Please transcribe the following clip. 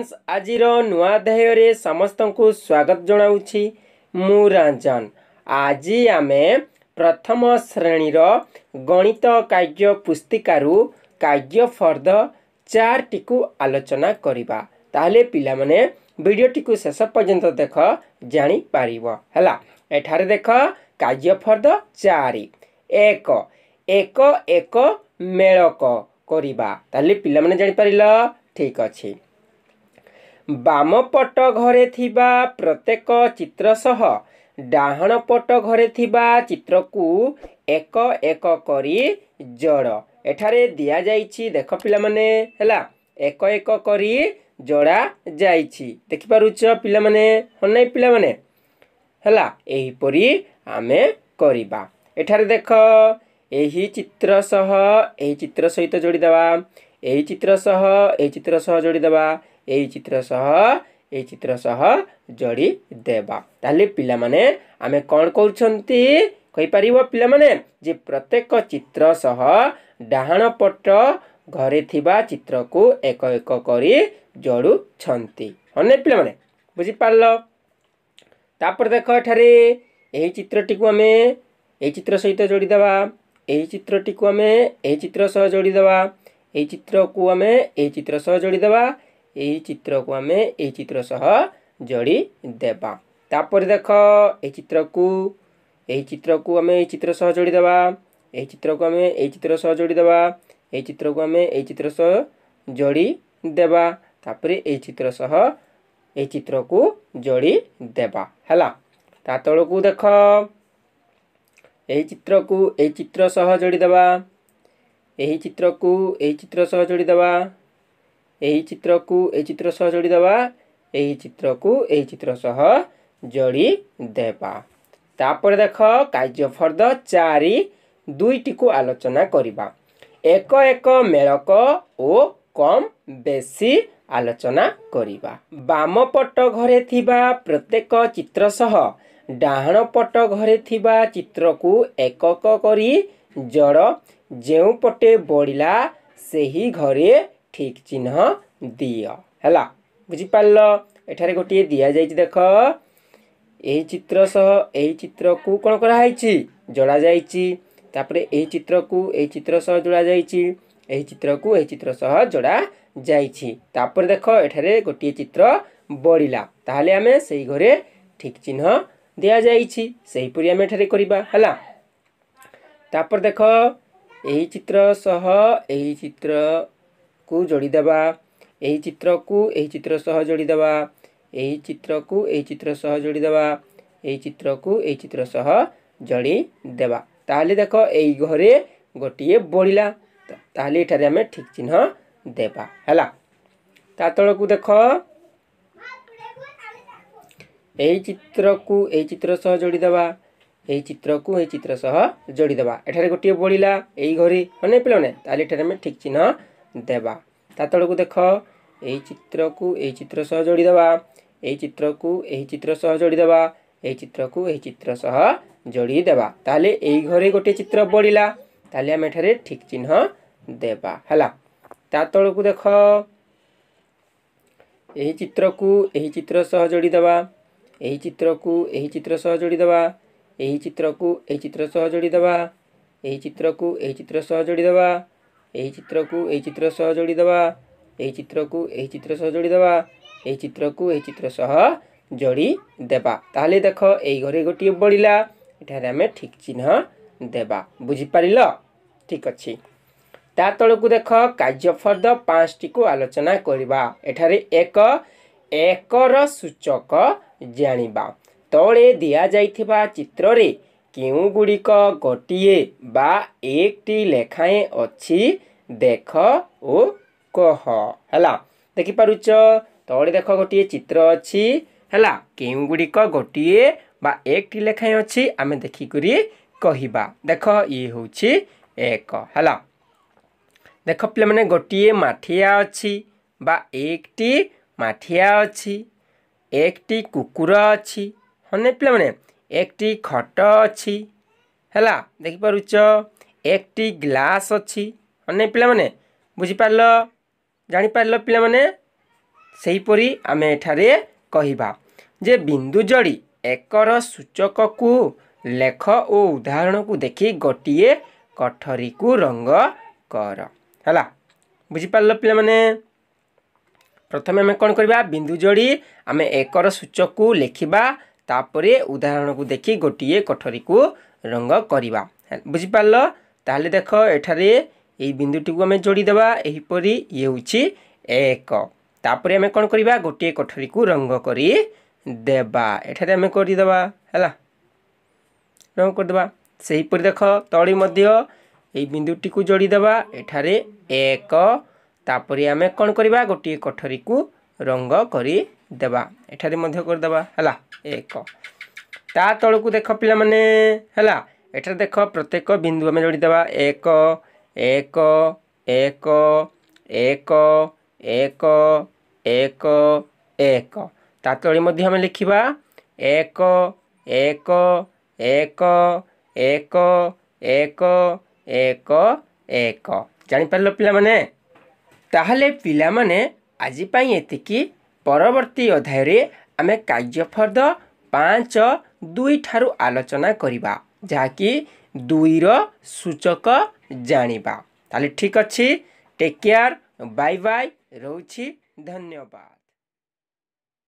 Friends ଆଜିର ନୂଆ ଅଧ୍ୟାୟରେ ସମସ୍ତଙ୍କୁ ସ୍ୱାଗତ ଜଣାଉଛି ମୁଁ ରଞ୍ଜନ। ଆଜି ଆମେ ପ୍ରଥମ ଶ୍ରେଣୀର ଗଣିତ କାବ୍ୟ ପୁସ୍ତିକାରୁ କାବ୍ୟ ଫର୍ଦ୍ଦ ଚାରିଟିକୁ ଆଲୋଚନା କରିବା। ତାହେଲେ ପିଲାମାନେ ଭିଡ଼ିଓଟିକୁ ଶେଷ ପର୍ଯ୍ୟନ୍ତ ଦେଖ ଜାଣିପାରିବ। ହେଲା ଏଠାରେ ଦେଖ କାବ୍ୟ ଫର୍ଦ୍ଦ ଚାରି। ଏକ ଏକ ଏକ ମେଳକ କରିବା। ତାହେଲେ ପିଲାମାନେ ଜାଣିପାରିଲ? ଠିକ୍ ଅଛି। ବାମ ପଟ ଘରେ ଥିବା ପ୍ରତ୍ୟେକ ଚିତ୍ର ସହ ଡାହାଣ ପଟ ଘରେ ଥିବା ଚିତ୍ରକୁ ଏକ ଏକ କରି ଯୋଡ଼ ଏଠାରେ ଦିଆଯାଇଛି ଦେଖ ପିଲାମାନେ ହେଲା ଏକ ଏକ କରି ଯୋଡ଼ା ଯାଇଛି। ଦେଖିପାରୁଛ ପିଲାମାନେ ହଁ ନାହିଁ ପିଲାମାନେ ହେଲା ଏହିପରି ଆମେ କରିବା। ଏଠାରେ ଦେଖ ଏହି ଚିତ୍ର ସହ ଏହି ଚିତ୍ର ସହିତ ଯୋଡ଼ିଦେବା ଏହି ଚିତ୍ର ସହ ଏହି ଚିତ୍ର ସହ ଯୋଡ଼ିଦେବା ଏହି ଚିତ୍ର ସହ ଏହି ଚିତ୍ର ସହ ଯୋଡ଼ି ଦେବା ତାହେଲେ ପିଲାମାନେ ଆମେ କ'ଣ କରୁଛନ୍ତି କହିପାରିବ ପିଲାମାନେ ଯେ ପ୍ରତ୍ୟେକ ଚିତ୍ର ସହ ଡାହାଣ ପଟ ଘରେ ଥିବା ଚିତ୍ରକୁ ଏକ ଏକ କରି ଯୋଡ଼ୁଛନ୍ତି ଅନେକ ପିଲାମାନେ ବୁଝିପାରିଲ ତାପରେ ଦେଖ ଏଠାରେ ଏହି ଚିତ୍ରଟିକୁ ଆମେ ଏହି ଚିତ୍ର ସହିତ ଯୋଡ଼ିଦେବା ଏହି ଚିତ୍ରଟିକୁ ଆମେ ଏହି ଚିତ୍ର ସହ ଯୋଡ଼ିଦେବା ଏହି ଚିତ୍ରକୁ ଆମେ ଏହି ଚିତ୍ର ସହ ଯୋଡ଼ିଦେବା ଏହି ଚିତ୍ରକୁ ଆମେ ଏହି ଚିତ୍ର ସହ ଯୋଡ଼ି ଦେବା। ତାପରେ ଦେଖ ଏହି ଚିତ୍ରକୁ ଏହି ଚିତ୍ରକୁ ଆମେ ଏହି ଚିତ୍ର ସହ ଯୋଡ଼ିଦେବା ଏହି ଚିତ୍ରକୁ ଆମେ ଏହି ଚିତ୍ର ସହ ଯୋଡ଼ିଦେବା ଏହି ଚିତ୍ରକୁ ଆମେ ଏହି ଚିତ୍ର ସହ ଯୋଡ଼ି ଦେବା। ତାପରେ ଏହି ଚିତ୍ର ସହ ଏହି ଚିତ୍ରକୁ ଯୋଡ଼ି ଦେବା ହେଲା। ତା ତଳକୁ ଦେଖ ଏହି ଚିତ୍ରକୁ ଏହି ଚିତ୍ର ସହ ଯୋଡ଼ିଦେବା ଏହି ଚିତ୍ରକୁ ଏହି ଚିତ୍ର ସହ ଯୋଡ଼ିଦେବା ଏହି ଚିତ୍ରକୁ ଏହି ଚିତ୍ର ସହ ଯୋଡ଼ିଦେବା ଏହି ଚିତ୍ରକୁ ଏହି ଚିତ୍ର ସହ ଯୋଡ଼ି ଦେବା। ତାପରେ ଦେଖ କାର୍ଯ୍ୟଫର୍ଦ୍ଦ ଚାରି ଦୁଇଟିକୁ ଆଲୋଚନା କରିବା। ଏକ ଏକ ମେଳକ ଓ କମ୍ ବେଶୀ ଆଲୋଚନା କରିବା। ବାମ ପଟ ଘରେ ଥିବା ପ୍ରତ୍ୟେକ ଚିତ୍ର ସହ ଡାହାଣ ପଟ ଘରେ ଥିବା ଚିତ୍ରକୁ ଏକକ କରି ଯୋଡ଼ ଯେଉଁ ପଟେ ବଢ଼ିଲା ସେହି ଘରେ ଠିକ୍ ଚିହ୍ନ ଦିଅ ହେଲା। ବୁଝିପାରିଲ? ଏଠାରେ ଗୋଟିଏ ଦିଆଯାଇଛି ଦେଖ। ଏହି ଚିତ୍ର ସହ ଏହି ଚିତ୍ରକୁ କ'ଣ କରାହେଇଛି? ଯୋଡ଼ା ଯାଇଛି ତାପରେ ଏହି ଚିତ୍ରକୁ ଏହି ଚିତ୍ର ସହ ଯୋଡ଼ା ଯାଇଛି ଏହି ଚିତ୍ରକୁ ଏହି ଚିତ୍ର ସହ ଯୋଡ଼ା ଯାଇଛି ତାପରେ ଦେଖ ଏଠାରେ ଗୋଟିଏ ଚିତ୍ର ବଢ଼ିଲା ତାହେଲେ ଆମେ ସେଇ ଘରେ ଠିକ୍ ଚିହ୍ନ ଦିଆଯାଇଛି। ସେହିପରି ଆମେ ଏଠାରେ କରିବା ହେଲା। ତାପରେ ଦେଖ ଏହି ଚିତ୍ର ସହ ଏହି ଚିତ୍ରକୁ ଯୋଡ଼ିଦେବା ଏହି ଚିତ୍ରକୁ ଏହି ଚିତ୍ର ସହ ଯୋଡ଼ିଦେବା ଏହି ଚିତ୍ରକୁ ଏହି ଚିତ୍ର ସହ ଯୋଡ଼ିଦେବା ଏହି ଚିତ୍ରକୁ ଏହି ଚିତ୍ର ସହ ଯୋଡ଼ି ଦେବା। ତାହେଲେ ଦେଖ ଏଇ ଘରେ ଗୋଟିଏ ବଢ଼ିଲା ତାହେଲେ ଏଠାରେ ଆମେ ଠିକ୍ ଚିହ୍ନ ଦେବା ହେଲା। ତା ତଳକୁ ଦେଖ। ଏହି ଚିତ୍ରକୁ ଏହି ଚିତ୍ର ସହ ଯୋଡ଼ିଦେବା ଏହି ଚିତ୍ରକୁ ଏହି ଚିତ୍ର ସହ ଯୋଡ଼ିଦେବା ଏଠାରେ ଗୋଟିଏ ବଢ଼ିଲା ଏଇ ଘରେ ମାନେ ପିଲାମାନେ। ତାହେଲେ ଏଠାରେ ଆମେ ଠିକ୍ ଚିହ୍ନ ଦେବା। ତା ତଳକୁ ଦେଖ ଏହି ଚିତ୍ରକୁ ଏହି ଚିତ୍ର ସହ ଯୋଡ଼ିଦେବା। ଏହି ଚିତ୍ରକୁ ଏହି ଚିତ୍ର ସହ ଯୋଡ଼ିଦେବା। ଏହି ଚିତ୍ରକୁ ଏହି ଚିତ୍ର ସହ ଯୋଡ଼ିଦେବା। ତାହେଲେ ଏଇ ଘରେ ଗୋଟିଏ ଚିତ୍ର ବଢ଼ିଲା ତାହେଲେ ଆମେ ଏଠାରେ ଠିକ୍ ଚିହ୍ନ ଦେବା ହେଲା। ତା ତଳକୁ ଦେଖ ଏହି ଚିତ୍ରକୁ ଏହି ଚିତ୍ର ସହ ଯୋଡ଼ିଦେବା। ଏହି ଚିତ୍ରକୁ ଏହି ଚିତ୍ର ସହ ଯୋଡ଼ିଦେବା। ଏହି ଚିତ୍ରକୁ ଏହି ଚିତ୍ର ସହ ଯୋଡ଼ିଦେବା। ଏହି ଚିତ୍ରକୁ ଏହି ଚିତ୍ର ସହ ଯୋଡ଼ିଦେବା। ଏହି ଚିତ୍ରକୁ ଏହି ଚିତ୍ର ସହ ଯୋଡ଼ିଦେବା ଏହି ଚିତ୍ରକୁ ଏହି ଚିତ୍ର ସହ ଯୋଡ଼ିଦେବା ଏହି ଚିତ୍ରକୁ ଏହି ଚିତ୍ର ସହ ଯୋଡ଼ି ଦେବା। ତାହେଲେ ଦେଖ ଏଇ ଘରେ ଗୋଟିଏ ବଢ଼ିଲା ଏଠାରେ ଆମେ ଠିକ୍ ଚିହ୍ନ ଦେବା। ବୁଝିପାରିଲ? ଠିକ୍ ଅଛି। ତା ତଳକୁ ଦେଖ କାର୍ଯ୍ୟଫର୍ଦ୍ଦ ପାଞ୍ଚଟିକୁ ଆଲୋଚନା କରିବା। ଏଠାରେ ଏକ ଏକର ସୂଚକ ଜାଣିବା। ତଳେ ଦିଆଯାଇଥିବା ଚିତ୍ରରେ କେଉଁ ଗୁଡ଼ିକ ଗୋଟିଏ ବା ଏକଟି ଲେଖାଏଁ ଅଛି? ଦେଖ ଓ କହ। ହେଲା ଦେଖିପାରୁଛ? ତଳେ ଦେଖ ଗୋଟିଏ ଚିତ୍ର ଅଛି। ହେଲା କେଉଁ ଗୁଡ଼ିକ ଗୋଟିଏ ବା ଏକଟି ଲେଖାଏଁ ଅଛି? ଆମେ ଦେଖିକରି କହିବା। ଦେଖ ଇଏ ହେଉଛି ଏକ। ହେଲା ଦେଖ ପିଲାମାନେ ଗୋଟିଏ ମାଠିଆ ଅଛି ବା ଏକଟି ମାଠିଆ ଅଛି ଏକଟି କୁକୁର ଅଛି। ହନେ ପିଲାମାନେ একটি ଖଟ ଅଛି ହେଲା ଦେଖିପାରୁଛ একটি ଗ୍ଲାସ୍ ଅଛି ଅନେକ ପିଲାମାନେ ବୁଝିପାରିଲ ଜାଣିପାରିଲ ପିଲାମାନେ ସେହିପରି ଆମେ ଏଠାରେ କହିବା ଯେ ବିନ୍ଦୁ ଯୋଡ଼ି ଏକର ସୂଚକକୁ ଲେଖ ଓ ଉଦାହରଣକୁ ଦେଖି ଗୋଟିଏ କଠରୀକୁ ରଙ୍ଗ କର ହେଲା ବୁଝିପାରିଲ ପିଲାମାନେ ପ୍ରଥମେ ଆମେ କ'ଣ କରିବା ବିନ୍ଦୁ ଯୋଡ଼ି ଆମେ ଏକର ସୂଚକକୁ ଲେଖିବା ତାପରେ ଉଦାହରଣକୁ ଦେଖି ଗୋଟିଏ କୋଠରୀକୁ ରଙ୍ଗ କରିବା। ବୁଝିପାରିଲ? ତାହେଲେ ଦେଖ ଏଠାରେ ଏଇ ବିନ୍ଦୁଟିକୁ ଆମେ ଯୋଡ଼ିଦେବା ଏହିପରି ଇଏ ହେଉଛି ଏକ। ତାପରେ ଆମେ କ'ଣ କରିବା? ଗୋଟିଏ କୋଠରୀକୁ ରଙ୍ଗ କରି ଦେବା। ଏଠାରେ ଆମେ କରିଦେବା ହେଲା? ରଙ୍ଗ କରିଦେବା। ସେହିପରି ଦେଖ ତଳି ମଧ୍ୟ ଏଇ ବିନ୍ଦୁଟିକୁ ଯୋଡ଼ିଦେବା ଏଠାରେ ଏକ। ତାପରେ ଆମେ କ'ଣ କରିବା? ଗୋଟିଏ କୋଠରୀକୁ ରଙ୍ଗ କରି ଦେବା ଏଠାରେ ମଧ୍ୟ କରିଦେବା ହେଲା ଏକ ତା ତଳକୁ ଦେଖ ପିଲାମାନେ ହେଲା ଏଠାରେ ଦେଖ ପ୍ରତ୍ୟେକ ବିନ୍ଦୁ ଆମେ ଯୋଡ଼ିଦେବା ଏକ ଏକ ଏକ ଏକ ଏକ ଏକ ଏକ ତା ତଳେ ମଧ୍ୟ ଆମେ ଲେଖିବା ଏକ ଏକ ଏକ ଏକ ଏକ ଏକ ଏକ ଜାଣିପାରିଲ ପିଲାମାନେ ତାହେଲେ ପିଲାମାନେ ଆଜି ପାଇଁ ଏତିକି ପରବର୍ତ୍ତୀ ଅଧ୍ୟାୟରେ ଆମେ କାର୍ଯ୍ୟଫର୍ଦ ପାଞ୍ଚ ଦୁଇ ଠାରୁ ଆଲୋଚନା କରିବା ଯାହାକି ଦୁଇର ସୂଚକ ଜାଣିବା। ତାହେଲେ ଠିକ୍ ଅଛି। ଟେକ୍ କେୟାର ବାଇ ବାଇ ରହୁଛି ଧନ୍ୟବାଦ।